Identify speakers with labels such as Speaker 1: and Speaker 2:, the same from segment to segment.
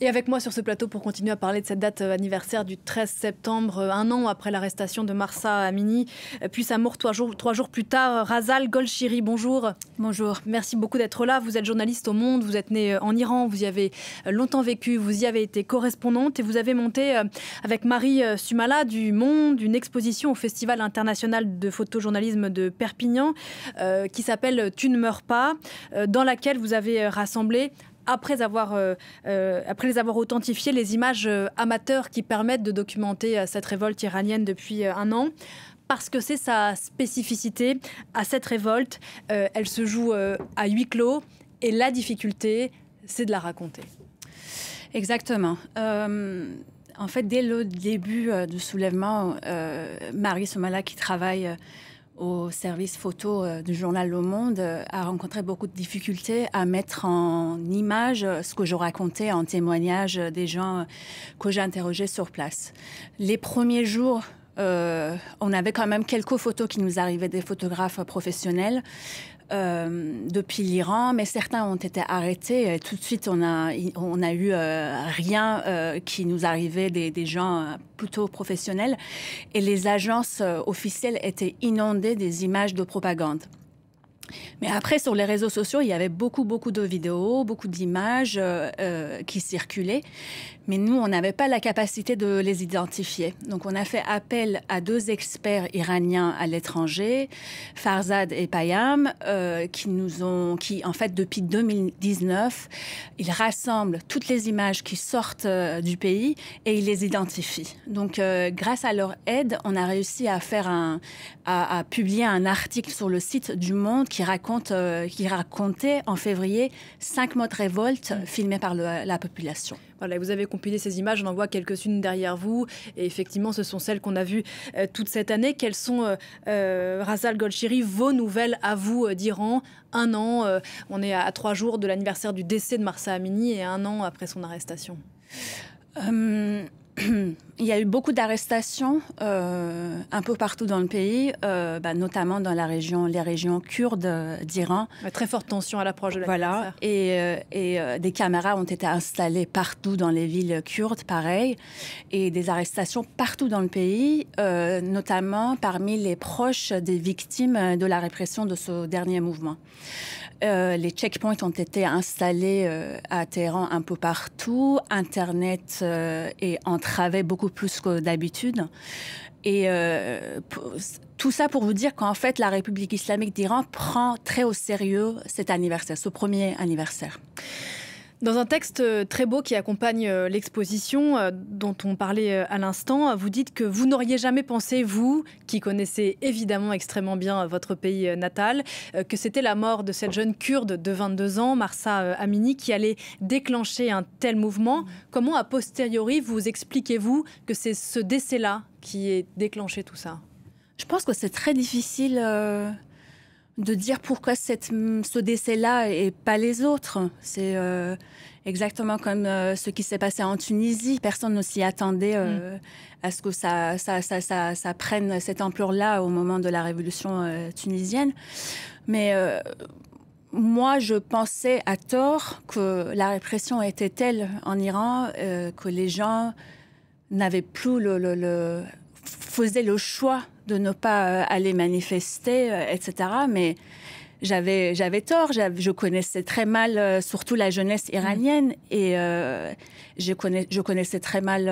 Speaker 1: Et avec moi sur ce plateau pour continuer à parler de cette date euh, anniversaire du 13 septembre, euh, un an après l'arrestation de Marsa Amini, euh, puis sa mort trois jours, trois jours plus tard. Razal Golshiri, bonjour.
Speaker 2: Bonjour.
Speaker 1: Merci beaucoup d'être là. Vous êtes journaliste au Monde, vous êtes né en Iran, vous y avez longtemps vécu, vous y avez été correspondante et vous avez monté avec Marie Sumala du Monde une exposition au Festival international de photojournalisme de Perpignan qui s'appelle Tu ne meurs pas, dans laquelle vous avez rassemblé après, avoir, euh, euh, les avoir authentifiés, les images euh, amateurs qui permettent de documenter cette révolte iranienne depuis un an parce que c'est sa spécificité à cette révolte. elle se joue à huis clos et la difficulté, c'est de la raconter.
Speaker 2: Exactement. en fait, dès le début du soulèvement, Marie Somala, qui travaille au service photo euh, du journal Le Monde euh, a rencontré beaucoup de difficultés à mettre en image euh, ce que je racontais en témoignage des gens que j'ai interrogés sur place. Les premiers jours, on avait quand même quelques photos qui nous arrivaient des photographes professionnels. Euh, depuis l'Iran, mais certains ont été arrêtés. Et tout de suite, on a, on a eu euh, rien euh, qui nous arrivait des, des, gens plutôt professionnels. Et les agences officielles étaient inondées des images de propagande. Mais après, sur les réseaux sociaux, il y avait beaucoup, beaucoup de vidéos, beaucoup d'images qui circulaient. Mais nous, on n'avait pas la capacité de les identifier. Donc, on a fait appel à deux experts iraniens à l'étranger, Farzad et Payam, euh, qui nous ont, qui, en fait, depuis 2019, ils rassemblent toutes les images qui sortent euh, du pays et ils les identifient. Donc, euh, grâce à leur aide, on a réussi à faire un, à, publier un article sur le site du Monde qui raconte, qui racontait en février cinq mois de révolte filmés par la population.
Speaker 1: Voilà, vous avez ces images, on en voit quelques-unes derrière vous. Et effectivement, ce sont celles qu'on a vues euh, toute cette année. Quelles sont, euh, euh Razal Golshiri, vos nouvelles à vous euh, d'Iran? Un an, on est à, trois jours de l'anniversaire du décès de Marsa Amini et un an après son arrestation.
Speaker 2: il y a eu beaucoup d'arrestations euh, un peu partout dans le pays, euh, bah, notamment dans la région, les régions kurdes d'Iran.
Speaker 1: Très forte tension à l'approche de la
Speaker 2: Voilà, et, euh, et des caméras ont été installées partout dans les villes kurdes, pareil, et des arrestations partout dans le pays, notamment parmi les proches des victimes de la répression de ce dernier mouvement. Euh, les checkpoints ont été installés euh, à Téhéran un peu partout. Internet euh, est entravé beaucoup plus que d'habitude. Et tout ça pour vous dire qu'en fait, la République islamique d'Iran prend très au sérieux cet anniversaire, ce premier anniversaire.
Speaker 1: Dans un texte euh, très beau qui accompagne euh, l'exposition euh, dont on parlait à l'instant, vous dites que vous n'auriez jamais pensé, vous, qui connaissez évidemment extrêmement bien votre pays natal, que c'était la mort de cette jeune kurde de 22 ans, Marsa Amini, qui allait déclencher un tel mouvement. Comment, a posteriori, vous expliquez-vous que c'est ce décès-là qui ait déclenché tout ça?
Speaker 2: Je pense que c'est très difficile de dire pourquoi cette, ce décès-là et pas les autres. C'est euh, exactement comme euh, ce qui s'est passé en Tunisie. Personne ne s'y attendait euh, mm. à ce que ça, ça, ça, ça, ça prenne cette ampleur-là au moment de la révolution tunisienne. Mais moi, je pensais à tort que la répression était telle en Iran que les gens n'avaient plus le, le, le faisaient le choix de ne pas euh, aller manifester, euh, etc. Mais j'avais j'avais tort. Je connaissais très mal, euh, surtout la jeunesse iranienne, et je, connais, je connaissais très mal.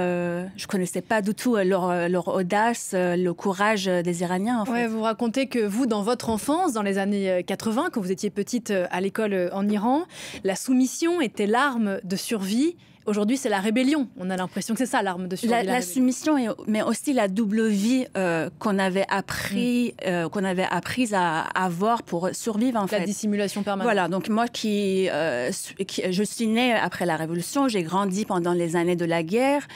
Speaker 2: je connaissais pas du tout leur, leur audace, le courage des Iraniens. En
Speaker 1: ouais, vous racontez que vous, dans votre enfance, dans les années 80, quand vous étiez petite à l'école en Iran, la soumission était l'arme de survie Aujourd'hui, c'est la rébellion. On a l'impression que c'est ça l'arme de survie.
Speaker 2: La, la, soumission, mais aussi la double vie euh, qu'on avait appris, mm. euh, qu'on avait apprise à avoir pour survivre en
Speaker 1: la
Speaker 2: fait.
Speaker 1: La dissimulation permanente.
Speaker 2: Voilà. Donc moi, qui, euh, qui, je suis née après la Révolution, j'ai grandi pendant les années de la guerre,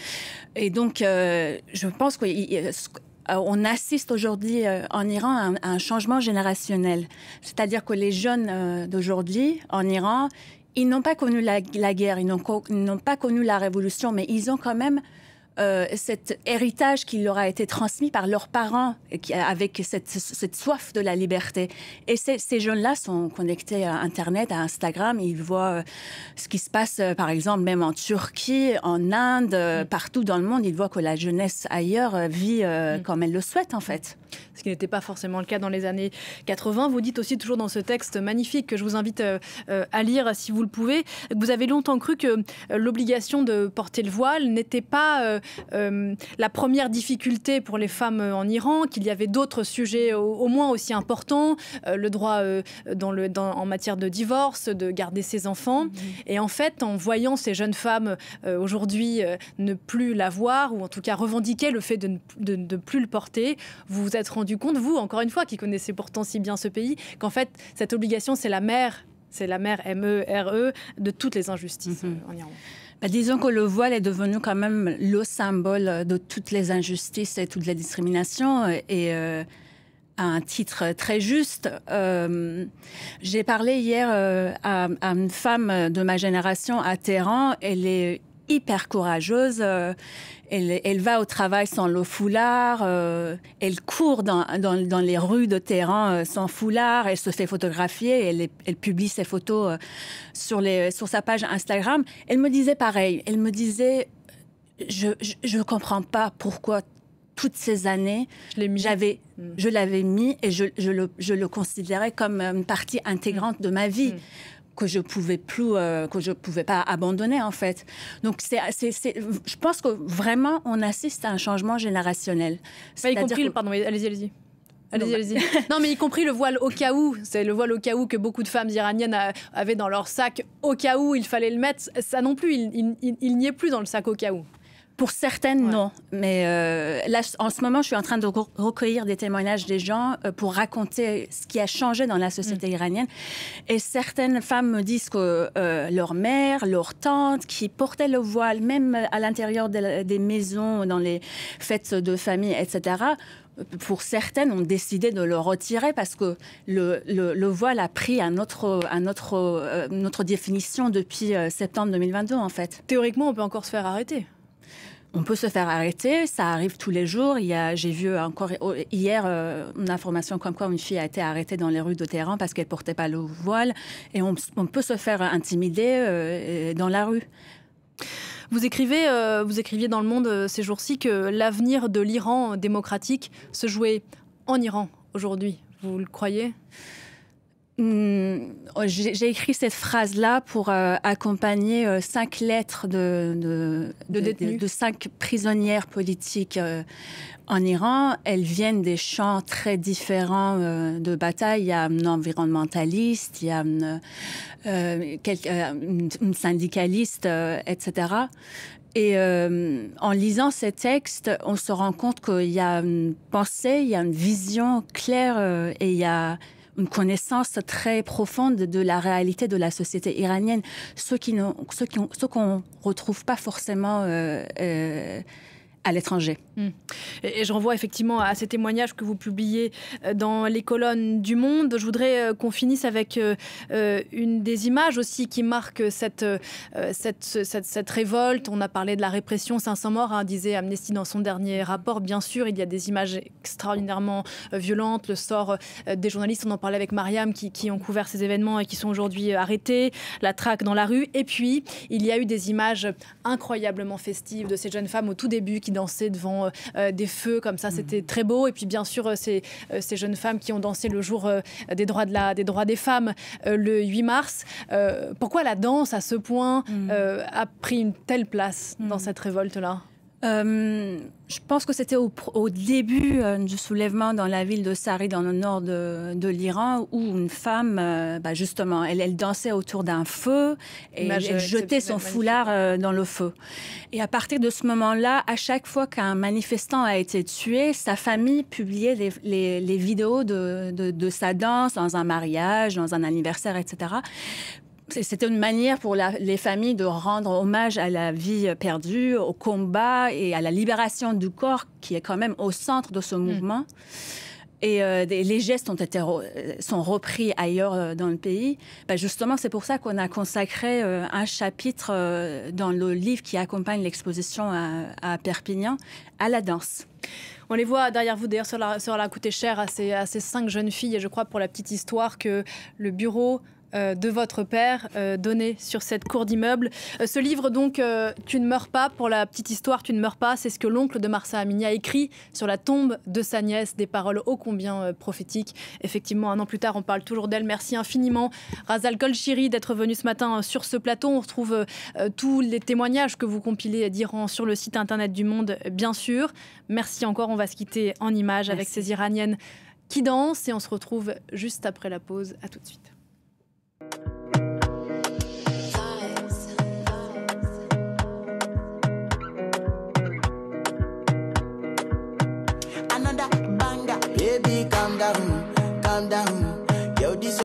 Speaker 2: et donc je pense que on assiste aujourd'hui en Iran à un, à un, changement générationnel. C'est-à-dire que les jeunes d'aujourd'hui en Iran, ils n'ont pas connu la, guerre, ils n'ont pas connu la révolution, mais ils ont quand même euh, cet héritage qui leur a été transmis par leurs parents, avec cette, cette soif de la liberté. Et ces jeunes-là sont connectés à Internet, à Instagram, ils voient euh, ce qui se passe, euh, par exemple, même en Turquie, en Inde, mm. partout dans le monde, ils voient que la jeunesse ailleurs vit mm. comme elle le souhaite, en fait
Speaker 1: ce qui n'était pas forcément le cas dans les années 80. Vous dites aussi toujours dans ce texte magnifique que je vous invite euh, à lire si vous le pouvez, que vous avez longtemps cru que l'obligation de porter le voile n'était pas la première difficulté pour les femmes en Iran, qu'il y avait d'autres sujets au, moins aussi importants, le droit dans le, en matière de divorce, de garder ses enfants. Mm-hmm. Et en fait, en voyant ces jeunes femmes aujourd'hui ne plus l'avoir, ou en tout cas revendiquer le fait de ne plus le porter, vous vous êtes rendu compte, vous, encore une fois, qui connaissez pourtant si bien ce pays, qu'en fait, cette obligation, c'est la mère, c'est la mère M-E-R-E e, de toutes les injustices mhm. en Iran
Speaker 2: bah, disons que le voile est devenu quand même le symbole de toutes les injustices et toutes les discriminations. Et euh, à un titre très juste, euh, j'ai parlé hier euh, à, à, une femme de ma génération à Téhéran. Elle est hyper courageuse. Euh, elle, elle, va au travail sans le foulard. Euh, elle court dans, dans, dans, les rues de Téhéran euh, sans foulard. Elle se fait photographier. Elle, elle publie ses photos sur, les, sur sa page Instagram. Elle me disait pareil. Elle me disait, je ne comprends pas pourquoi toutes ces années, j'avais, mm. je l'avais mis et je, je, le, je, le, considérais comme une partie intégrante de ma vie. Mm que je pouvais plus, euh, que je pouvais pas abandonner en fait. Donc c'est, je pense que vraiment on assiste à un changement générationnel.
Speaker 1: y compris, le, pardon, allez-y, allez-y. Allez-y, allez-y. non, mais y compris le voile au cas où. C'est le voile au cas où que beaucoup de femmes iraniennes avaient dans leur sac au cas où il fallait le mettre. Ça non plus, il, il n'y est plus dans le sac au cas où.
Speaker 2: Pour certaines, non. Mais euh, là, en ce moment, je suis en train de recueillir des témoignages des gens euh, pour raconter ce qui a changé dans la société mm. iranienne. Et certaines femmes me disent que euh, leur mère, leur tante, qui portaient le voile, même à l'intérieur des maisons, dans les fêtes de famille, etc., pour certaines, ont décidé de le retirer parce que le, le, voile a pris un autre, un autre, notre définition depuis septembre 2022, en fait.
Speaker 1: Théoriquement, on peut encore se faire arrêter
Speaker 2: on peut se faire arrêter, ça arrive tous les jours. J'ai vu encore hier euh, une information comme quoi une fille a été arrêtée dans les rues de Téhéran parce qu'elle portait pas le voile, et on, peut se faire intimider euh, dans la rue.
Speaker 1: Vous écrivez, euh, vous écriviez dans Le Monde ces jours-ci que l'avenir de l'Iran démocratique se jouait en Iran aujourd'hui. Vous le croyez?
Speaker 2: Hmm, oh, j'ai écrit cette phrase-là pour euh, accompagner euh, cinq lettres de, de, de, de, cinq prisonnières politiques euh, en Iran. Elles viennent des champs très différents de bataille. Il y a un environnementaliste, il y a une, une syndicaliste, etc. Et en lisant ces textes, on se rend compte qu'il y a une pensée, il y a une vision claire et il y a une connaissance très profonde de la réalité de la société iranienne, ce qu'on qu'on retrouve pas forcément euh, euh, à l'étranger.
Speaker 1: Hmm. Et, je renvoie effectivement à ces témoignages que vous publiez euh, dans les colonnes du Monde. Je voudrais euh, qu'on finisse avec euh, une des images aussi qui marque cette, cette, cette, révolte. On a parlé de la répression, 500 morts, hein, disait Amnesty dans son dernier rapport. Bien sûr, il y a des images extraordinairement violentes, le sort des journalistes, on en parlait avec Mariam, qui, ont couvert ces événements et qui sont aujourd'hui arrêtés, la traque dans la rue. Et puis, il y a eu des images incroyablement festives de ces jeunes femmes au tout début qui dansaient devant euh, euh, des feux comme ça. C'était très beau. Et puis bien sûr, euh, ces, ces jeunes femmes qui ont dansé le jour des droits, de la, des droits des femmes le 8 mars. pourquoi la danse à ce point mm. a pris une telle place dans mm. cette révolte-là?
Speaker 2: Euh, je pense que c'était au, début euh, du soulèvement dans la ville de Sari, dans le nord de, l'Iran, où une femme, euh, bah justement, elle, elle, dansait autour d'un feu et elle jetait son foulard dans le feu. Et à partir de ce moment-là, à chaque fois qu'un manifestant a été tué, sa famille publiait les, les, vidéos de, de, de sa danse dans un mariage, dans un anniversaire, etc c'était une manière pour les familles de rendre hommage à la vie perdue, au combat et à la libération du corps qui est quand même au centre de ce mm. mouvement. et les gestes ont été sont repris ailleurs dans le pays. Ben justement, c'est pour ça qu'on a consacré un chapitre dans le livre qui accompagne l'exposition à, à Perpignan à la danse.
Speaker 1: On les voit derrière vous, d'ailleurs, ça leur a coûté cher à ces, à ces cinq jeunes filles. Et je crois, pour la petite histoire, que le bureau euh, de votre père euh, donné sur cette cour d'immeuble. Euh, ce livre, donc, Tu ne meurs pas, pour la petite histoire, Tu ne meurs pas, c'est ce que l'oncle de Marsa Amini a écrit sur la tombe de sa nièce, des paroles ô combien prophétiques. Effectivement, un an plus tard, on parle toujours d'elle. Merci infiniment, Razal Kolchiri, d'être venu ce matin sur ce plateau. On retrouve tous les témoignages que vous compilez d'Iran sur le site internet du Monde, bien sûr. Merci encore, on va se quitter en images avec ces Iraniennes qui dansent et on se retrouve juste après la pause. À tout de suite.
Speaker 3: down, calm down.